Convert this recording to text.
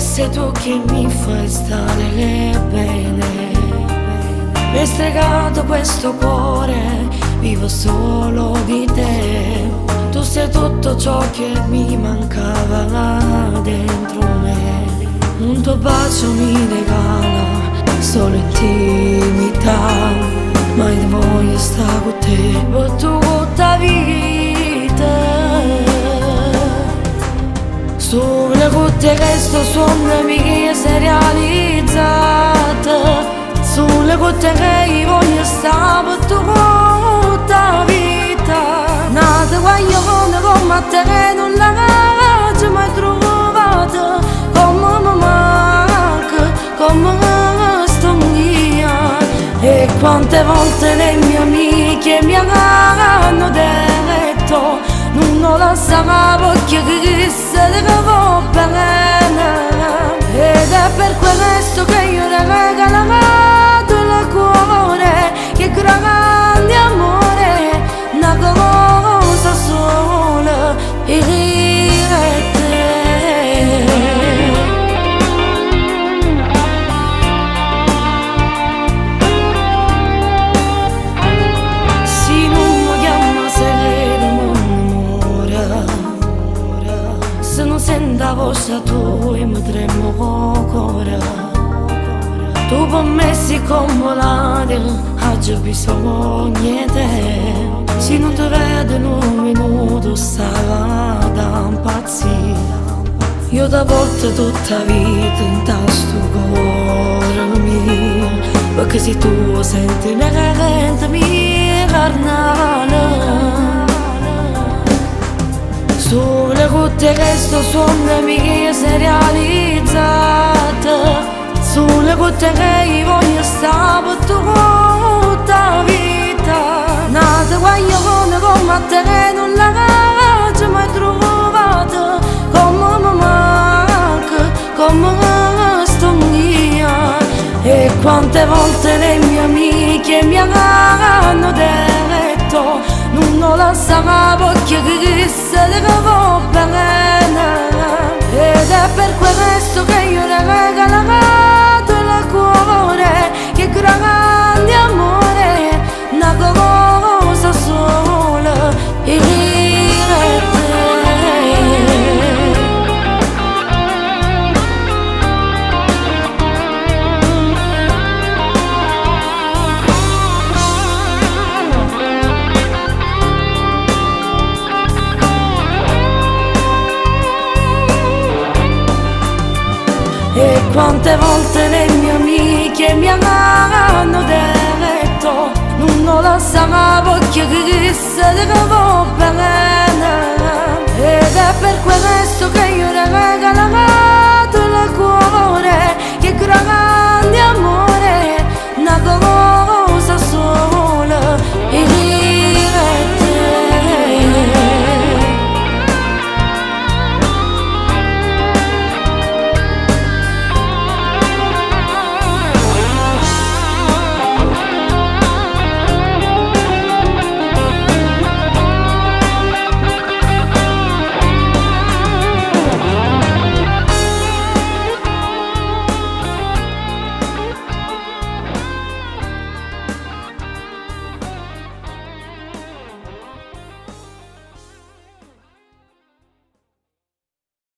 sei tu che mi fai stare bene. Mi hai stregato questo cuore, vivo solo di te. Tu sei tutto ciò che mi mancava dentro me. Un tuo bacio mi regala solo intimità. Ma io voglio stare con te, Cutte che sto sogno mi si è realizzata. Sulle cutte che io voglio stare per tutta vita. Nata guaglione come te che non la faccio mai trovata. Come mi manca, come sto mia E quante volte le mie amiche mi hanno detto non lo sapevo che chissà che va bene. Ed è per questo che io le regalato il cuore che grande amore una cosa sola senta voce tua e mi tremo cuore Tu per me sei come l'aria, oggi bisogno di te. Se non ti vedo in un minuto stava da impazzire. Io da volte tutta la vita in tasto cuore mio Perché se tu senti una carente mia carnale sulle cutte che sto sogno mi si è realizzata. Sulle cutte che io voglio stare per tutta vita. Nata guaglione come a te non la faccio mai trovata. Come mi manca, come sto mia. E quante volte le mie amiche mi hanno detto lo sapevo che chissà che va bene. Ed è per questo che io quante volte le mie amiche mi hanno detto Non lo sapevo che chissà che va